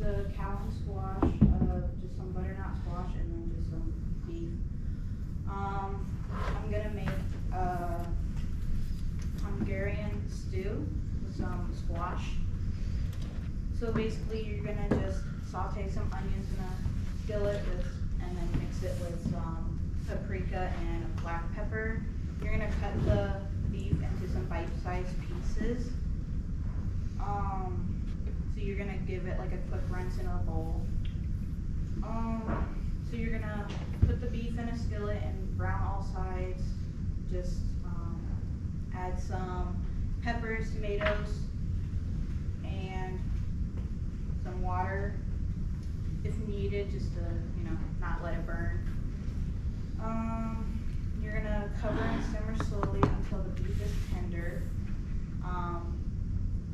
the Calhoun squash, uh, just some butternut squash and then just some beef. Um, I'm gonna make, uh, Hungarian stew with some squash. So basically, you're gonna just saute some onions in a skillet with, and then mix it with some paprika and black pepper. You're gonna cut the beef into some bite-sized pieces. Gonna give it like a quick rinse in a bowl. Um, so you're gonna put the beef in a skillet and brown all sides. Just, um, add some peppers, tomatoes, and some water if needed, just to, you know, not let it burn. Um, you're gonna cover and simmer slowly until the beef is tender, um,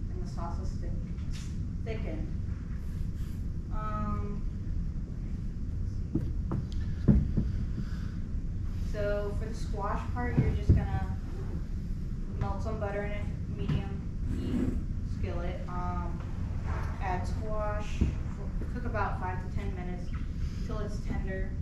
and the sauce is thick, thickened. Um, so for the squash part, you're just gonna melt some butter in a medium heat skillet, um, add squash, cook about five to ten minutes till it's tender.